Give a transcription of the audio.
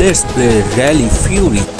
Let's Play Rally Fury